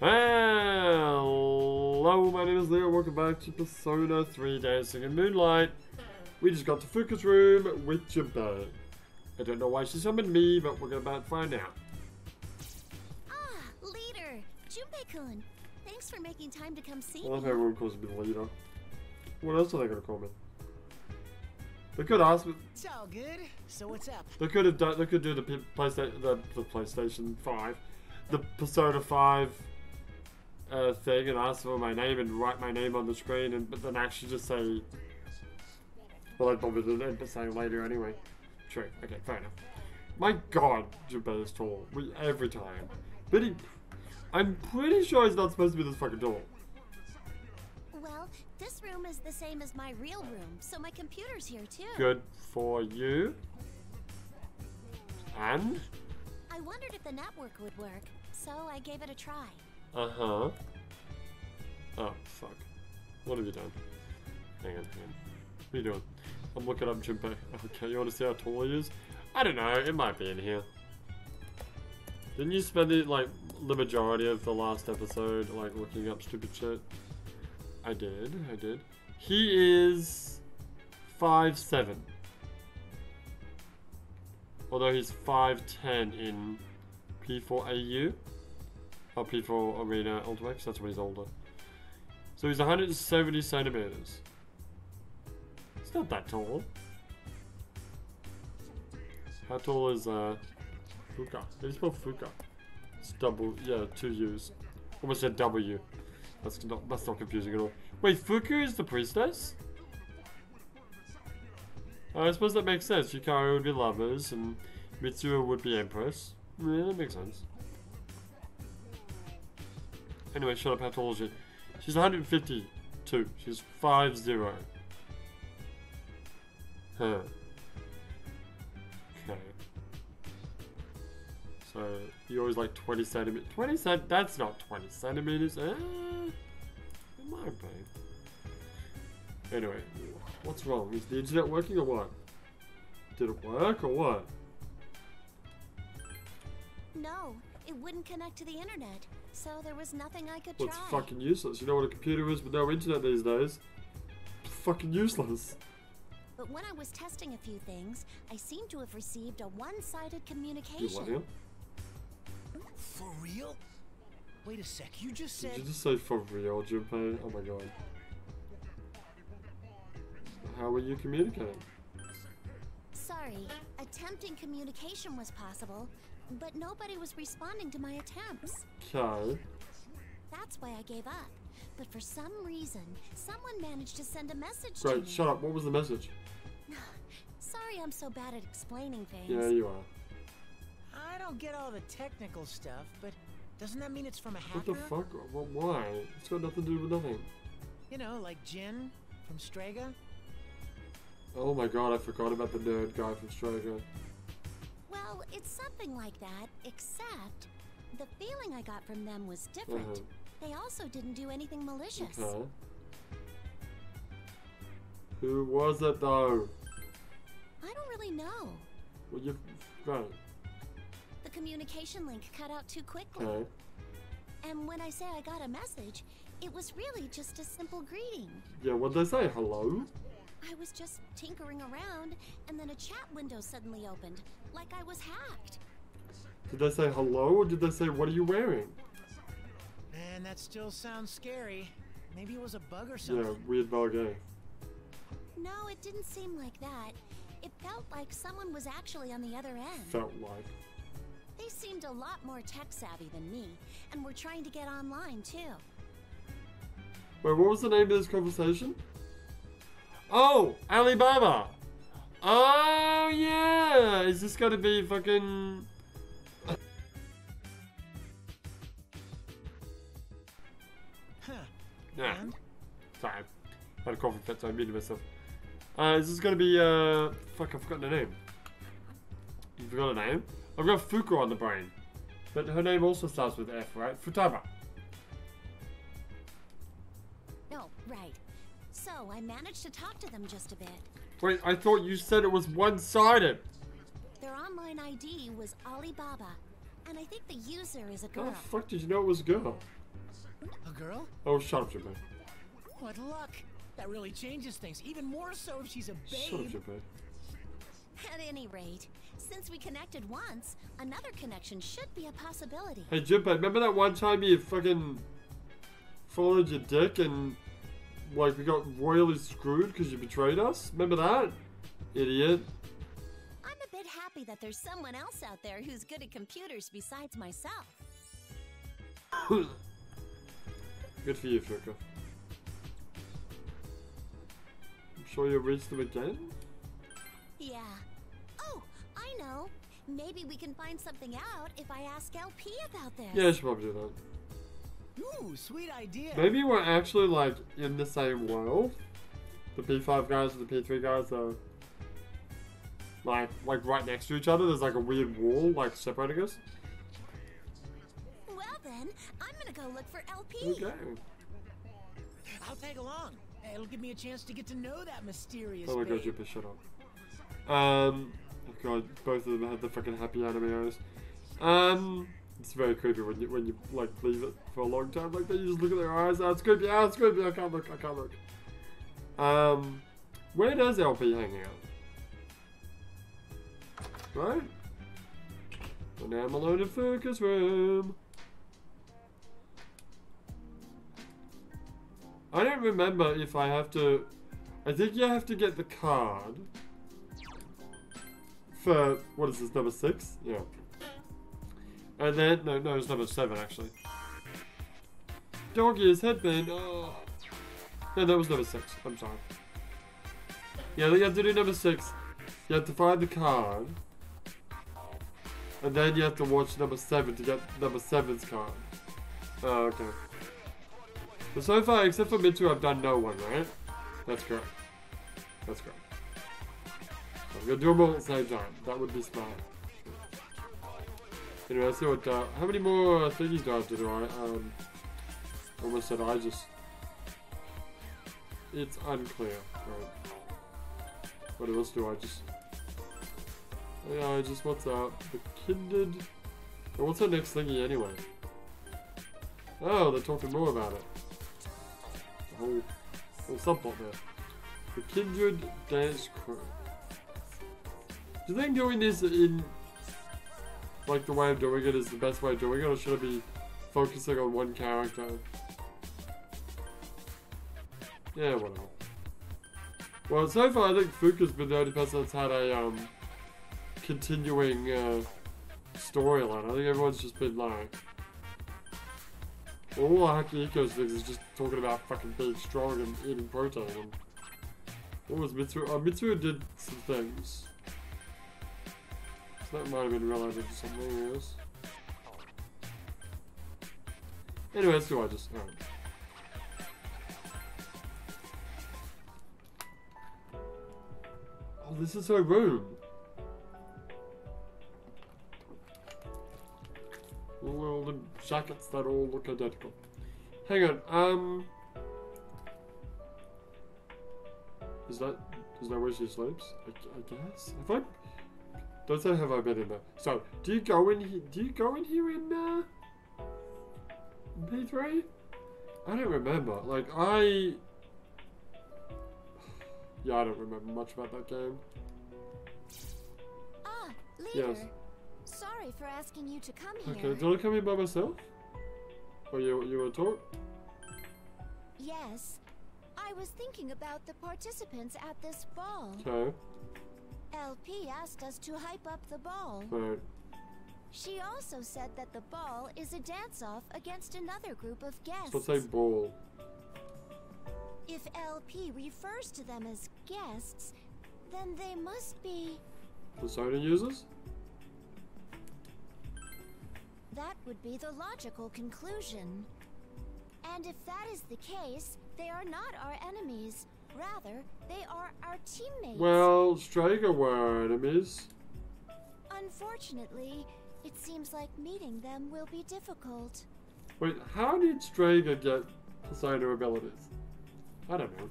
Hello, my name is Leo. Welcome back to Persona 3 Dancing in Moonlight. We just got to Fuuka's room with Junpei. I don't know why she summoned me, but we're gonna find out. Ah, leader, Junpei-kun. Thanks for making time to come see I love me. how everyone calls me leader. What else are they gonna call me? They could ask me. It's all good. So what's up? They could have done. They could do the PlayStation, the, the PlayStation Five, the Persona Five uh, thing, and ask for my name and write my name on the screen, and but then actually just say. Well, I'd probably end up saying later anyway. True. Okay, fair enough. My God, Junpei is tall. We, every time, but he, I'm pretty sure he's not supposed to be this fucking tall. Well, this room is the same as my real room, so my computer's here too. Good for you. And I wondered if the network would work, so I gave it a try. Uh huh. Oh, fuck. What have you done? Hang on, hang on. What are you doing? I'm looking up Junpei. Okay, you want to see how tall he is? I don't know, it might be in here. Didn't you spend it, like, the majority of the last episode, like, looking up stupid shit? I did, I did. He is... five seven. Although he's 5'10 in P4AU. Oh, P4 Arena Ultimax, that's when he's older. So he's 170 centimeters. It's not that tall. How tall is uh Fuuka? You spell Fuuka? It's double yeah, two U's. Almost said W. That's not that's not confusing at all. Wait, Fuku is the priestess? Uh, I suppose that makes sense. Yukari would be lovers and Mitsuo would be empress. Yeah, that makes sense. Anyway, shut up, she? She's 152. She's 5'0. Huh. Okay. So, you're always like 20 centimeters. 20 cent? That's not 20 centimeters. Eh, it might be. Anyway, what's wrong? Is the internet working or what? Did it work or what? No, it wouldn't connect to the internet, so there was nothing I could Well, it's fucking useless. You know what a computer is with no internet these days? Fucking useless. But when I was testing a few things, I seem to have received a one-sided You communication. what? For real? Wait a sec. You just said. Did you just say for real, Junpei? Oh my god. How were you communicating? Sorry, attempting communication was possible, but nobody was responding to my attempts. Okay. That's why I gave up. But for some reason, someone managed to send a message to Great, me. shut up. What was the message? Sorry I'm so bad at explaining things. Yeah, you are. I don't get all the technical stuff, but doesn't that mean it's from a hacker? What the fuck? Well, why? It's got nothing to do with nothing. You know, like Jin from Strega. Oh my god, I forgot about the nerd guy from Strega. Well, it's something like that, except the feeling I got from them was different. Uh-huh. They also didn't do anything malicious. Okay. Who was it though? I don't really know. Well, you. Great. The communication link cut out too quickly. Okay. And when I say I got a message, it was really just a simple greeting. Yeah, what'd they say? Hello? I was just tinkering around, and then a chat window suddenly opened, like I was hacked. Did they say hello or did they say what are you wearing? Man, that still sounds scary. Maybe it was a bug or something. Yeah, something. weird bug, eh? No, it didn't seem like that. It felt like someone was actually on the other end. Felt like. They seemed a lot more tech savvy than me, and were trying to get online too. Wait, what was the name of this conversation? Oh, Alibaba. Oh yeah, is this gonna be fucking? Huh. Yeah. Sorry, I had a coffee fit, so I muted myself. Uh, is this gonna be uh? Fuck, I've forgotten her name. You forgot her name? I've got Fuku on the brain, but her name also starts with F, right? Futaba. Oh, right. So I managed to talk to them just a bit. Wait, I thought you said it was one-sided. Their online ID was Alibaba, and I think the user is a girl. How girl. the fuck did you know it was a girl? A girl. Oh, shut up, Junpei. What luck. That really changes things, even more so if she's a babe. Shut up, babe. At any rate, since we connected once, another connection should be a possibility. Hey, Junpei, remember that one time you fucking followed your dick and, like, we got royally screwed because you betrayed us? Remember that? Idiot. I'm a bit happy that there's someone else out there who's good at computers besides myself. Good for you, Fuuka. I'm sure you'll reach them again? Yeah. Oh, I know. Maybe we can find something out if I ask LP about this. Yeah, I should probably do that. Ooh, sweet idea. Maybe we're actually, like, in the same world. The P5 guys and the P3 guys are, like, like right next to each other. There's, like, a weird wall, like, separating us. Well then, I'm gonna go look for LP. Okay. I'll tag along. It'll give me a chance to get to know that mysterious Oh my god, babe. Jupiter, shut up. Um, oh god, both of them had the fucking happy anime eyes. Um, it's very creepy when you when you like leave it for a long time like that. You just look at their eyes. Ah, it's creepy. Ah, it's creepy. I can't look. I can't look. Um, where does LP hang out? Right. And I'm alone in Focus Room. I don't remember if I have to. I think you have to get the card for what is this number six? Yeah. Uh, and then no, no, it's number seven actually. Doggy is headband. Oh. No, that was number six. I'm sorry. Yeah, you have to do number six. You have to find the card. And then you have to watch number seven to get number seven's card. Oh, okay. But so far, except for Mitsu, I've done no one, right? That's correct. That's correct. So I'm gonna do them all at the same time. That would be smart. Anyway, let's see what, uh, how many more uh, I have to do? I, um, almost said I just, it's unclear, right? What else do I just, yeah, I just, what's up? The kindred, oh, what's the next thingy anyway? Oh, they're talking more about it. The whole, whole subplot there. The Kindred Dance Crew. Do you think doing this in, like, the way I'm doing it is the best way of doing it, or should I be focusing on one character? Yeah, whatever. Well, so far I think Fuuka's been the only person that's had a, um, continuing, uh, storyline. I think everyone's just been like, all Akihiko's things is just talking about fucking being strong and eating protein. And what was Mitsuru? Oh, Mitsu did some things. That might have been related to something else. Anyway, let's do I just. Alright. Oh, this is her room. Well, the jackets that all look identical. Hang on, um... Is that... Is that where she sleeps? I, I guess? I... Don't say have I been in there. So, do you go in here... Do you go in here in, uh... in P3? I don't remember. Like, I... Yeah, I don't remember much about that game. Ah, leader. Yes. Sorry for asking you to come here. Okay, did I come in by myself? Or you, you want to talk? Yes. I was thinking about the participants at this ball. Okay, LP asked us to hype up the ball. right. She also said that the ball is a dance-off against another group of guests. Let's say ball. If LP refers to them as guests, then they must be... Persona users? That would be the logical conclusion. And if that is the case, they are not our enemies. Rather, they are our teammates. Well, Strega were enemies. Unfortunately, it seems like meeting them will be difficult. Wait, how did Strega get Persona abilities? I don't know.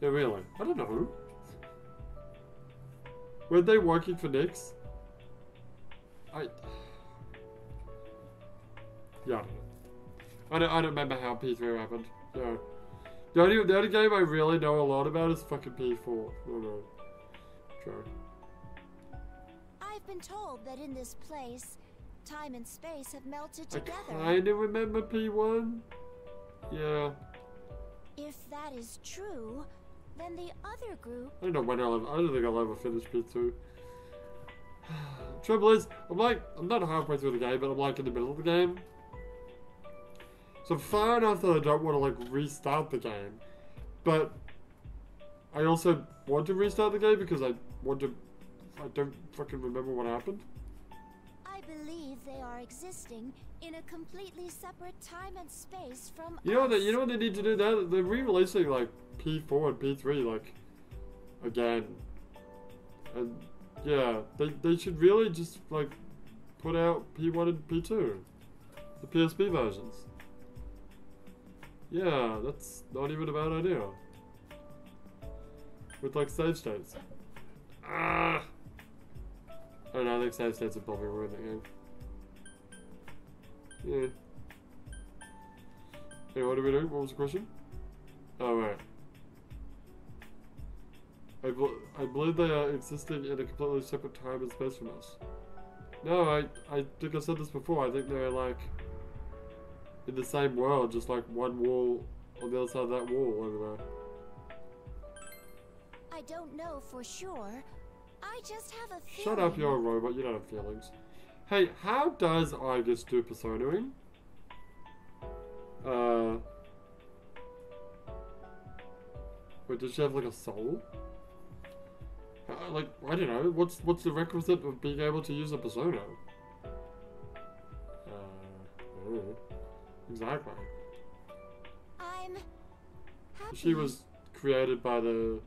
Yeah, really? I don't know. Were they working for Nyx? I... Yeah, I don't know. I don't, I don't remember how P3 happened. Yeah. The only, the only game I really know a lot about is fucking P4. Oh no. True. I've been told that in this place, time and space have melted together. I kinda remember P1. Yeah. If that is true, then the other group I don't know when I'll ever, I don't think I'll ever finish P2. Trouble is, I'm like, I'm not halfway through the game, but I'm like in the middle of the game. So far enough that I don't want to like restart the game. But I also want to restart the game because I want to, I don't fucking remember what happened. I believe they are existing in a completely separate time and space from You know what? They, you know what they need to do now? They're re-releasing like P4 and P3 like again, and yeah, they they should really just like put out P1 and P2, the PSP versions. Yeah, that's not even a bad idea. With like save states. Ah. Don't know. I think save states would probably ruin the game. Yeah. Hey, what are we doing? What was the question? Oh, right. I, bel I believe they are existing in a completely separate time and space from us. No, I, I think I said this before. I think they're like in the same world, just like one wall on the other side of that wall over there. I don't know for sure. I just have a feeling. Shut up, you're a robot. You don't have feelings. Hey, how does Aigis do personaing? Uh. Wait, does she have like a soul? Uh, like, I don't know. What's what's the requisite of being able to use a persona? Exactly. I'm happy. She was created by the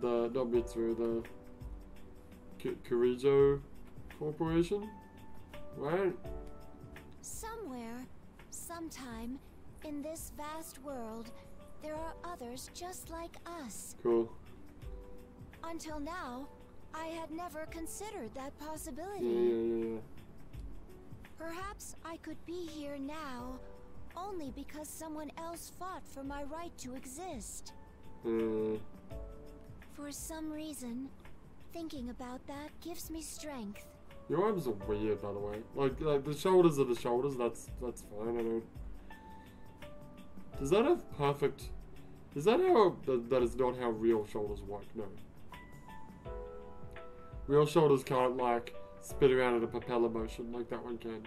the not Mitsuru, the K- Kirijo Corporation, right? Somewhere, sometime, in this vast world, there are others just like us. Cool. Until now, I had never considered that possibility. Yeah, yeah, yeah. Perhaps I could be here now only because someone else fought for my right to exist. Uh, For some reason, thinking about that gives me strength. your arms are weird, by the way. Like, like the shoulders are the shoulders. That's that's fine. I don't. Does that have perfect? Is that how? That, that is not how real shoulders work. No. Real shoulders can't like spin around in a propeller motion like that one can.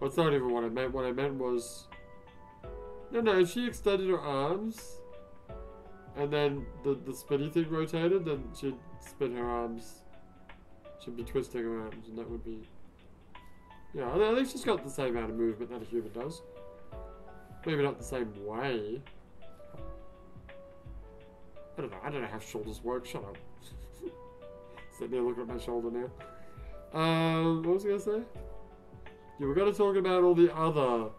That's not even what I meant. What I meant was. No, no, if she extended her arms, and then the, the spinny thing rotated, then she'd spin her arms. She'd be twisting her arms, and that would be. Yeah, I think she's got the same amount of movement that a human does. Maybe not the same way. I don't know. I don't know how shoulders work. Shut up. Sitting there looking at my shoulder now. Um, what was I gonna say? Yeah, we're gonna talk about all the other.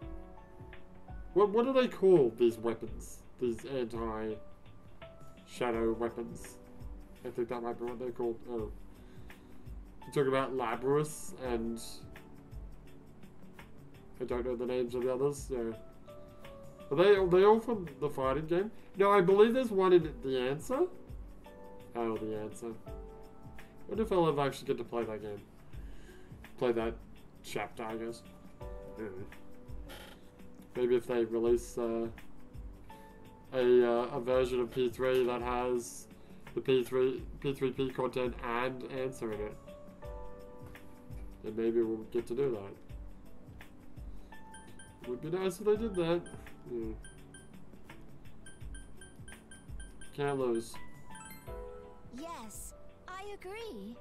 What what do they call these weapons? These anti shadow weapons. I think that might be what they're called. Oh. We talk about Labrys and I don't know the names of the others. Yeah. Are they are they all from the fighting game? No, I believe there's one in the answer. Oh, the answer. What if I'll ever actually get to play that game? Play that chapter, I guess. Mm. Maybe if they release uh, a uh, a version of P3 that has the P3 P3P content and answer in it, then maybe we'll get to do that. Would be nice if they did that. Can't lose. Yes, I agree.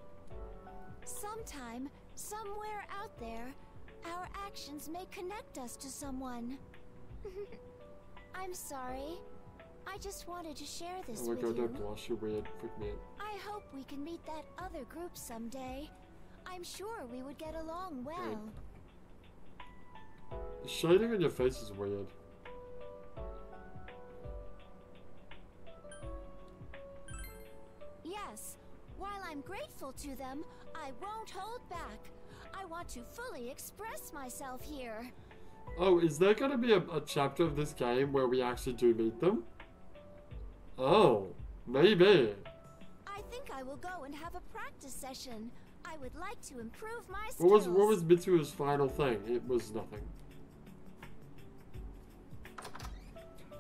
Sometime, somewhere out there, our actions may connect us to someone. I'm sorry. I just wanted to share this Oh with god, you. don't blush, you're weird. Freak me out. I hope we can meet that other group someday. I'm sure we would get along well. The shading on your face is weird. I'm grateful to them, I won't hold back. I want to fully express myself here. Oh, is there gonna be a, a chapter of this game where we actually do meet them? Oh, maybe. I think I will go and have a practice session. I would like to improve my skills. What was what was Mitsu's final thing? It was nothing.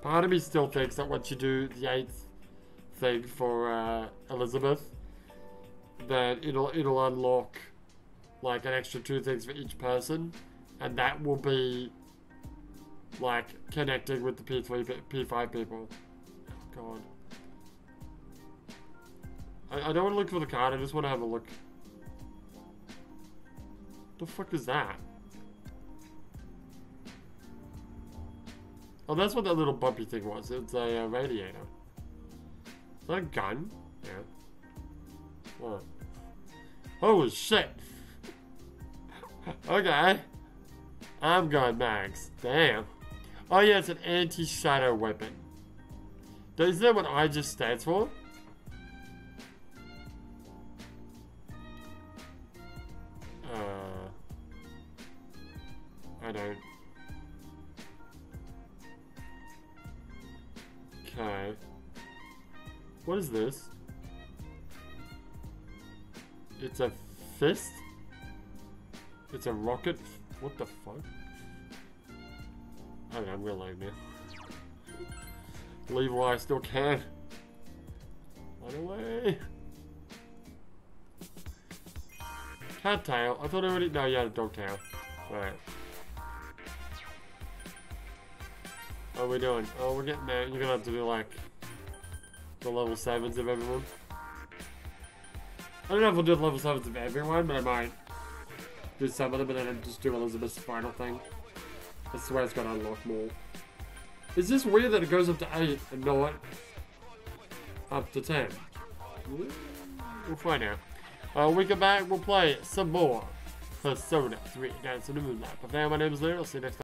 Part of me still thinks that once you do the eighth thing for uh, Elizabeth, that it'll it'll unlock like an extra two things for each person, and that will be like connecting with the P three P five people. God. I, I don't want to look for the card. I just want to have a look. The fuck is that? Oh, that's what that little bumpy thing was. It's a uh, radiator. Is that a gun? Yeah. What? Holy shit! okay. I'm going max. Damn. Oh yeah, it's an anti-shadow weapon. Is that what I just stands for? Uh, I don't. Okay. What is this? It's a fist? It's a rocket? What the fuck? Okay, I'm gonna leave now. Leave while I still can. Run away. Cat tail. I thought I already. No, you had a dog tail. Alright. What are we doing? Oh, we're getting there. You're gonna have to do like the level 7s of everyone. I don't know if I'll do the level 7s of everyone, but I might do some of them and then just do Elizabeth's final thing. I swear it's gonna unlock more. Is this weird that it goes up to 8 and not up to 10. We'll find out. Uh, we come back, we'll play some more Persona 3 Dance in the Moonlight. But now, my name is Larry. I'll see you next time.